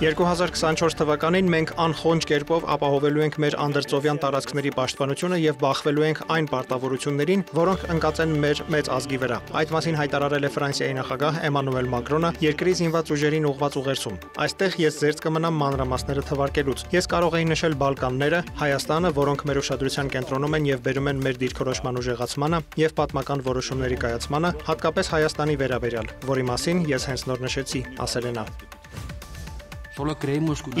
2024 թվականին մենք անխոնջ կերպով ապահովելու ենք մեր անդրծովյան տարածքների պաշտպանությունը եւ բախվելու ենք այն պարտավորություններին, որոնք ընկած են մեր մեծ ազգի վրա։ Այդ մասին հայտարարել է Ֆրանսիայի նախագահ Էմանուել Մակրոնը երկրի զինված ուժերին ուղված ուղերձում։ Այստեղ ես զերծ կմնամ մանրամասները թվարկելուց։ Ես կարող եի նշել Բալկանները, Հայաստանը, որոնք մեր ուշադրության կենտրոնում են եւ բերում են մեր դիրքորոշման ուժեղացմանը եւ պատմական որոշումների կայացմանը, հատկապես Հայաստանի վերաբերյալ, որի մասին ես հենց նոր նշեցի, ասել է նա։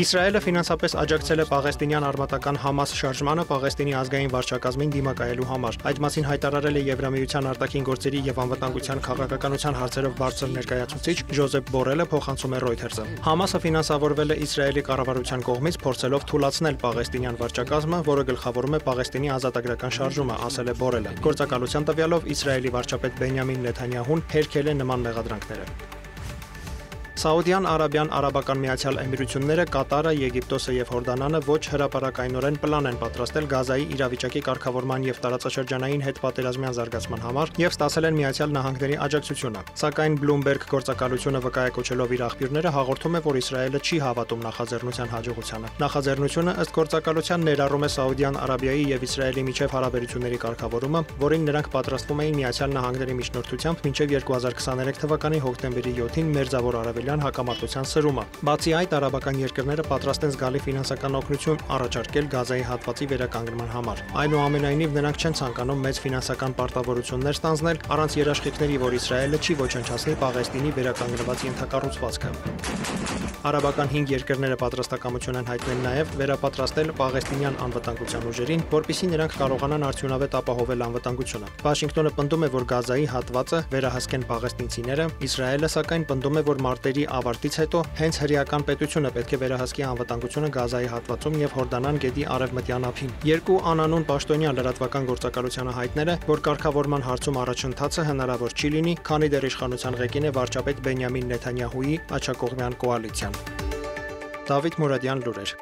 Իսրայելը ֆինանսապես աջակցել է Պաղեստինյան արմատական Համաս շարժմանը Պաղեստինի ազգային վարչակազմին դիմակայելու համար։ Այդ մասին հայտարարել է Եվրամիության արտաքին գործերի եւ անվտանգության քաղաքականության հարցերով բարձր ներկայացուցիչ Ջոզեփ Բորելը փոխանցում է Reuters-ը։ Համասը ֆինանսավորվել է Իսրայելի կառավարության կողմից փորձելով թույլատրել Պաղեստինյան վարչակազմը, որը գլխավորում է Պաղեստինի ազատագրական շարժումը, ասել է Բորելը։ Գործակալության տվյալով Իսրայելի վարչապետ Բենյամին Նեթանյահուն հերքել է նման մեղադրանքները։ Սաուդյան Արաբիան, Արաբական Միացյալ Էմիրությունները, Կատարը, Եգիպտոսը եւ Հորդանանը ոչ հրաապարակայնորեն պլան են պատրաստել Գազայի իրավիճակի կարգավորման եւ տարածաշրջանային հետ պատերազմյան զարգացման համար եւ ստացել են Միացյալ Նահանգների աջակցությունը։ Սակայն Bloomberg գործակալությունը վկայակոչելով իր աղբյուրները հաղորդում է, որ Իսրայելը չի հավատում նախաձեռնության հաջողությանը։ Նախաձեռնությունը ըստ գործակալության ներառում է Սաուդյան Արաբիայի եւ Իսրայելի միջև հարաբերությունների կարգավորումը, որին նրանք պատրաստվում էին Միացյալ Նահանգների միջնորդությամբ մինչև 2023 թվականի հոկտեմբերի 7-ին մերձավոր արևելյան Իսրայելյան հակամարտության սրումը։ Բացի այդ, արաբական երկրները պատրաստ են զգալի ֆինանսական օգնություն առաջարկել Գազայի հատվածի վերականգնման համար։ Այնուամենայնիվ նրանք չեն ցանկանում մեծ ֆինանսական պարտավորություններ ստանձնել առանց երաշխիքների, որ Իսրայելը չի ոչնչացնի Պաղեստինի վերականգնված ենթակառուցվածքը։ Արաբական 5 երկրները պատրաստակամություն են հայտնել նաև վերապատրաստել Պաղեստինյան անվտանգության ուժերին, որpիսի նրանք կարողանան արդյունավետ ապահովել անվտանգությունը։ Վաշինգտոնը պնդում է, որ Գազայի հատվածը վերահսկեն պաղեստինցիները, Իսրայելը սակայն պնդում է, որ մարտերի ավարտից հետո հենց հրեական պետությունը պետք է վերահսկի անվտանգությունը Գազայի հատվածում եւ Հորդանան գետի արևմտյան ափին։ Երկու անանուն պաշտոնյա լրատվական գործակալությանը հայտնել է, որ կարգավորման հարցում առաջընթացը հնարավոր չի լինի, քանի դեռ իշխանության ղեկին է վարչապետ Բենյամին Նեթանյահուի աջակողմյան կոալիցիան։ Դավիթ Մուրադյան լուրեր